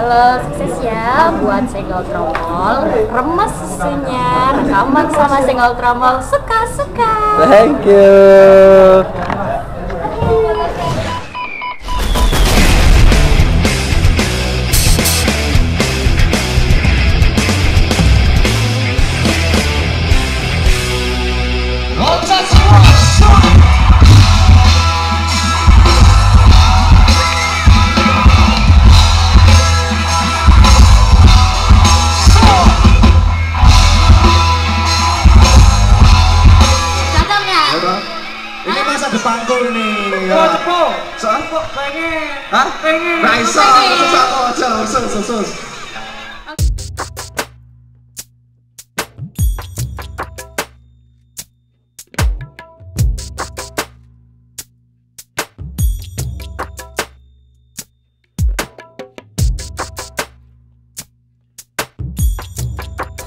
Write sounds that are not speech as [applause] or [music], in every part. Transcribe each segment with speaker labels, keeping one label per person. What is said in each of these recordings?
Speaker 1: Halo, sukses ya buat senggol tromol. Remes susunya, rekaman sama senggol tromol suka-suka.
Speaker 2: Thank you.
Speaker 3: Depanku nih. Ya.
Speaker 4: Oh, cepo.
Speaker 3: Soal
Speaker 4: Kok pengen?
Speaker 3: Hah?
Speaker 4: Pengen.
Speaker 3: Nah, iso, aku aja, khusus, khusus.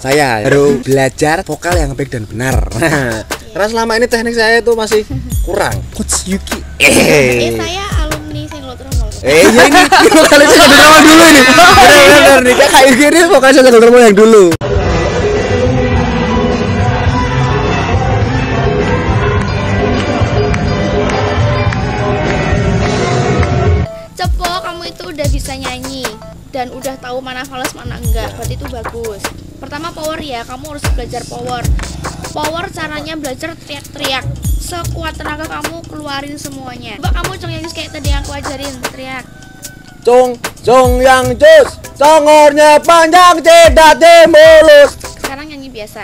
Speaker 2: Saya baru belajar vokal yang baik dan benar. [laughs] Karena selama ini teknik saya itu masih kurang. Coach Yuki.
Speaker 5: Eh
Speaker 2: Eh.
Speaker 5: saya alumni Senglotron
Speaker 2: Eh iya ini vokalis saya drama dulu ini. Benar-benar nih kayak gini vokalis saya drama yang dulu.
Speaker 5: Cepo kamu itu udah bisa nyanyi dan udah tahu mana fals mana enggak berarti itu bagus pertama power ya kamu harus belajar power power caranya belajar teriak-teriak. Sekuat tenaga kamu keluarin semuanya. Coba kamu cong yang kayak tadi yang aku ajarin teriak.
Speaker 2: Cung, cung yang jus, congornya panjang, jidatnya mulus.
Speaker 5: sekarang nyanyi biasa.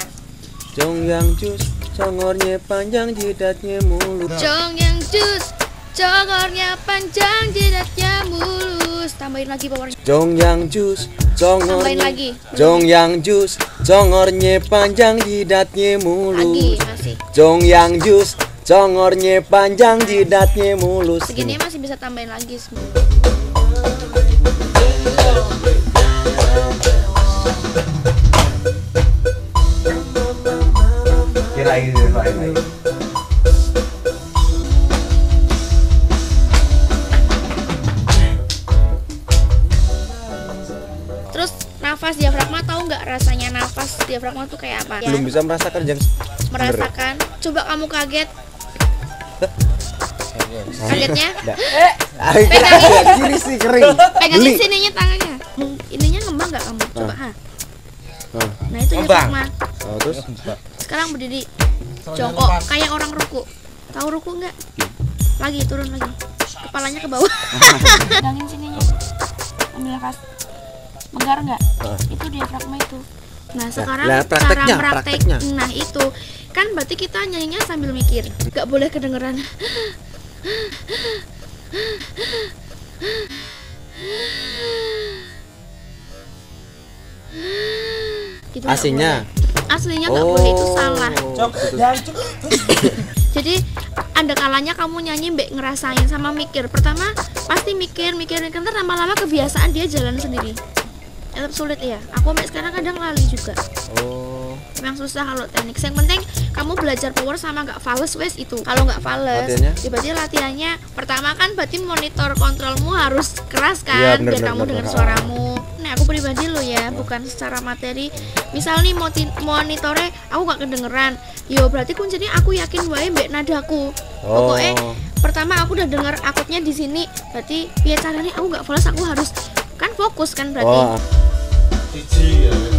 Speaker 2: Cung yang jus, congornya panjang, jidatnya mulus.
Speaker 5: Jong yang jus Jongornya panjang, jidatnya mulus Tambahin lagi power
Speaker 2: Jong yang jus, congornya
Speaker 5: lagi.
Speaker 2: Jong yang jus, congornya panjang, jidatnya
Speaker 5: Lagi,
Speaker 2: mulus.
Speaker 5: masih
Speaker 2: Jong yang jus, congornya panjang, jidatnya mulus.
Speaker 5: Segini masih bisa tambahin lagi semua
Speaker 3: Kirain deh, Pak.
Speaker 5: Nafas diafragma tahu nggak rasanya nafas diafragma tuh kayak apa?
Speaker 2: Belum
Speaker 5: Ya,
Speaker 2: bisa merasakan yang
Speaker 5: merasakan. Coba kamu kaget. Kagetnya?
Speaker 2: Ah, kira kiri sih kering.
Speaker 5: Pegangin sininya tangannya. Hmm, Ininya ngembang nggak kamu? Coba ha.
Speaker 2: Ah.
Speaker 5: Nah itu diafragma.
Speaker 2: Oh, terus
Speaker 5: Sekarang berdiri jongkok kayak orang ruku. Tahu ruku nggak? Lagi turun lagi. Kepalanya ke bawah. [laughs] Pegangin sininya. Ambil nafas. Megar nggak?
Speaker 2: Ah.
Speaker 5: Itu diafragma itu. Nah sekarang
Speaker 2: lah, prakteknya,
Speaker 5: cara praktek.
Speaker 2: prakteknya.
Speaker 5: Nah itu kan berarti kita nyanyinya sambil mikir. Nggak boleh kedengeran. Gitu
Speaker 2: aslinya.
Speaker 5: Aslinya nggak boleh itu salah.
Speaker 4: Cok, dan cok.
Speaker 5: Jadi ada kalanya kamu nyanyi mbak ngerasain sama mikir. Pertama pasti mikir, mikir, mikir. Lama-lama kebiasaan dia jalan sendiri. Tetap sulit ya. Aku sampai sekarang kadang lali juga.
Speaker 2: Oh,
Speaker 5: Memang susah kalau teknik. Yang penting kamu belajar power sama nggak fals wes itu. Kalau nggak
Speaker 2: Latihannya?
Speaker 5: ya berarti latihannya pertama kan berarti monitor kontrolmu harus keras kan,
Speaker 2: bener,
Speaker 5: biar
Speaker 2: bener,
Speaker 5: kamu
Speaker 2: bener.
Speaker 5: dengar suaramu. Nah aku pribadi lo ya, bukan secara materi. Misal nih moti- monitornya aku nggak kedengeran, yo berarti kuncinya aku yakin wae mbak nadaku.
Speaker 2: Oh.
Speaker 5: Pokoknya pertama aku udah dengar akutnya di sini, berarti biar caranya aku nggak fals, aku harus kan fokus kan berarti.
Speaker 2: oh,
Speaker 6: It's
Speaker 2: tea.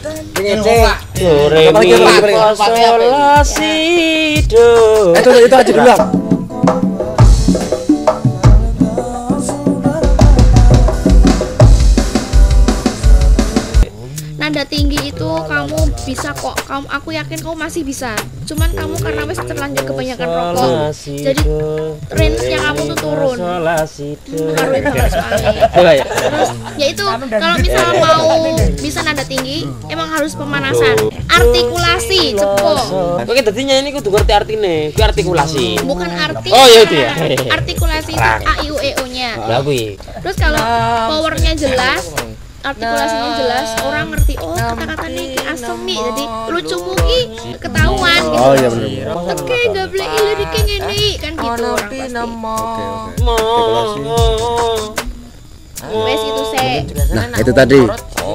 Speaker 2: Dore
Speaker 6: mi fa sol si.
Speaker 2: Itu itu aja dulu.
Speaker 5: Tinggi itu kamu bisa kok. Kamu aku yakin kamu masih bisa. Cuman kamu karena wis terlanjur kebanyakan rokok jadi
Speaker 6: do
Speaker 5: range-nya kamu tuh turun.
Speaker 6: Ya.
Speaker 5: terus ya itu kalau misalnya mau bisa nada tinggi emang harus pemanasan. Artikulasi cepo
Speaker 6: Oke, dadi nyanyi kudu ngerti artine, kuwi artikulasi.
Speaker 5: bukan arti
Speaker 6: Oh, iya itu ya.
Speaker 5: artikulasi itu a i u e o nya terus kalau powernya jelas artikulasinya jelas orang ngerti oh kata-kata ki asem nih jadi lucu ki ketahuan gitu.
Speaker 2: Oh iya benar.
Speaker 5: oke gak boleh liriknya ngene kan gitu orang pasti.
Speaker 2: Oke oke.
Speaker 5: Wes itu saya
Speaker 2: Nah, itu tadi.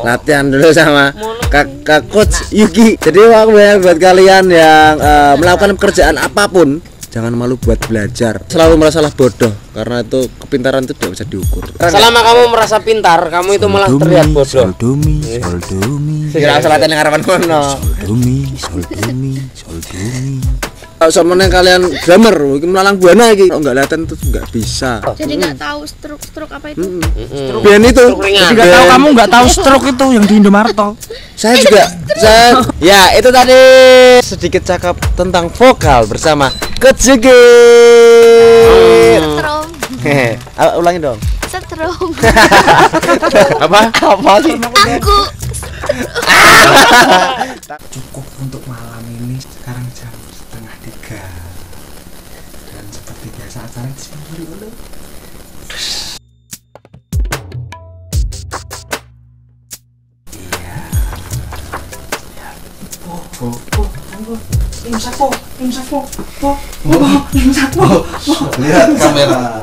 Speaker 2: latihan dulu sama kakak coach Yuki. Jadi aku bilang buat kalian yang eh, melakukan pekerjaan apa pun, jangan malu buat belajar. Selalu merasalah bodoh karena itu kepintaran itu tidak bisa diukur.
Speaker 6: Selama kamu merasa pintar, kamu itu malah terlihat bodoh.
Speaker 2: Domi, sol domi. Kira usah latihan yang harapan kono. Domi, sol domi, Sama kalian grammar, mungkin melalang buana iki. Kalau nggak latihan itu nggak bisa.
Speaker 5: jadi nggak tahu struk-struk apa itu
Speaker 2: Ben itu.
Speaker 6: Struk ringan.
Speaker 2: Jadi nggak tahu kamu
Speaker 7: nggak tahu stroke itu yang di Indomarto.
Speaker 2: Saya juga [laughs] saya ya itu tadi sedikit cakap tentang vokal bersama Kejigit.
Speaker 5: setrum [laughs]
Speaker 2: Hehe, ulangi dong.
Speaker 5: setrum [laughs]
Speaker 2: Apa? Apa sih?
Speaker 5: aku
Speaker 7: Cukup untuk malam ini sekarang jam tiga dan seperti biasa acara di dulu. Iya. Oh, oh, oh, oh, imsak po, imsak po, po, po, imsak po.
Speaker 3: Lihat kamera.